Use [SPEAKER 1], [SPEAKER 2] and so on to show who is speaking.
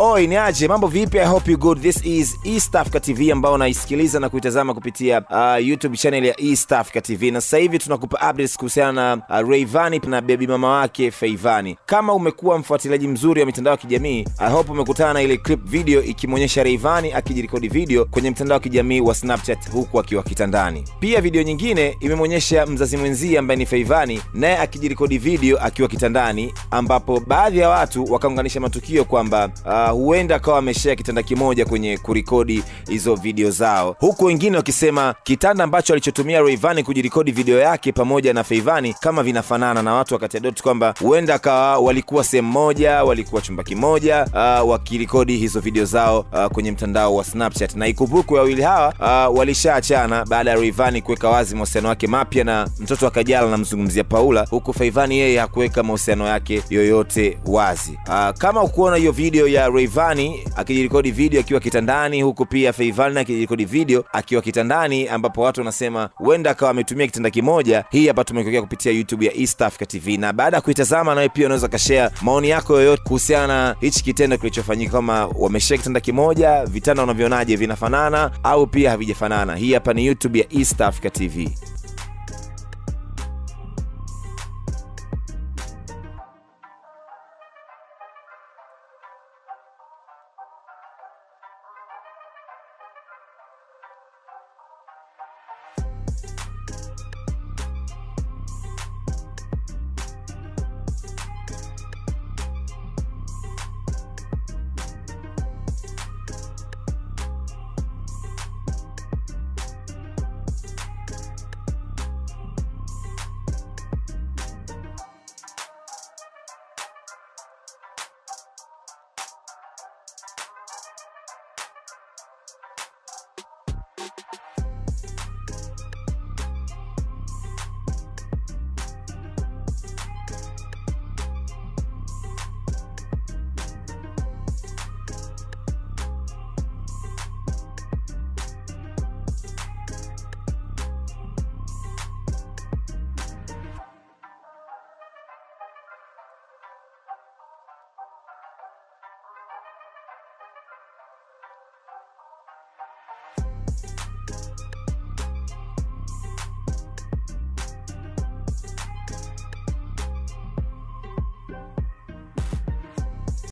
[SPEAKER 1] Oi, ni aje? Mambo vipi? I hope you good. This is East Africa TV ambao unaisikiliza na kuitazama kupitia uh, YouTube channel ya East Africa TV, na sasa hivi tunakupa updates kuhusiana na uh, Rayvanny na bebi mama wake Feivani. Kama umekuwa mfuatiliaji mzuri wa mitandao ya kijamii, I hope umekutana na ile clip video ikimwonyesha Rayvanny akijirekodi video kwenye mtandao wa kijamii wa Snapchat huku akiwa kitandani. Pia video nyingine imemwonyesha mzazi mwenzie ambaye ni Feivani naye akijirekodi video akiwa kitandani, ambapo baadhi ya watu wakaunganisha matukio kwamba uh, huenda akawa ameshea kitanda kimoja kwenye kurikodi hizo video zao, huku wengine wakisema kitanda ambacho alichotumia Rayvanny kujirekodi video yake pamoja na Feivani kama vinafanana, na watu wakati dot kwamba huenda akawa walikuwa sehemu moja, walikuwa chumba kimoja, uh, wakirekodi hizo video zao uh, kwenye mtandao wa Snapchat. Na ikumbukwe wawili hawa uh, walishaachana baada ya Rayvanny kuweka wazi mahusiano yake mapya na mtoto wa Kajala, namzungumzia Paula, huku Feivani yeye hakuweka mahusiano yake yoyote wazi. Uh, kama ukuona hiyo video ya Rayvanny akijirekodi video akiwa kitandani, huku pia Feivani akijirekodi video akiwa kitandani, ambapo watu wanasema huenda akawa ametumia kitanda kimoja. Hii hapa tumekokea kupitia YouTube ya East Africa TV, na baada ya kuitazama, nawe pia unaweza kashare maoni yako yoyote kuhusiana na hichi kitendo kilichofanyika, kama wameshare kitanda kimoja, vitanda unavyonaje, vinafanana au pia havijafanana? Hii hapa ni YouTube ya East Africa TV.